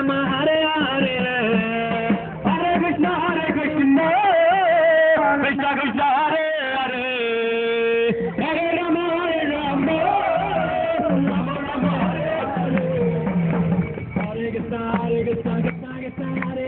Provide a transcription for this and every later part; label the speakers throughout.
Speaker 1: Hare Hare. Hare Krishna Hare Krishna. Krishna Krishna Hare Hare. Hare Rama Hare Rama. Rama Rama Hare Hare. Hare Krishna Hare Krishna Krishna Krishna Hare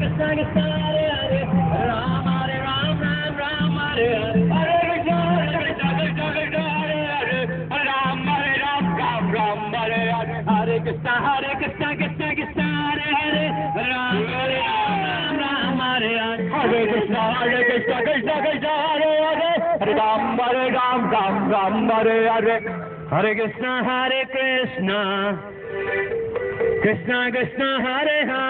Speaker 1: Rama Hare Rama Rama Hare Hare Hare Krishna Hare Krishna Krishna Krishna Hare Hare Rama Hare Rama Rama Hare Hare Hare Krishna Hare Krishna Krishna Krishna Hare Hare Rama Hare Rama Rama Hare Hare Hare Krishna Hare Krishna Krishna Krishna Hare Hare Hare Ram Hare Ram Ram Ram Hare Hare Hare Krishna Hare Krishna Krishna Krishna Hare Hare
Speaker 2: Hare Hare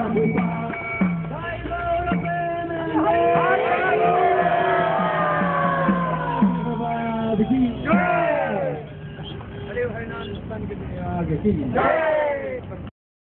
Speaker 1: Hernandez, San Gabriel.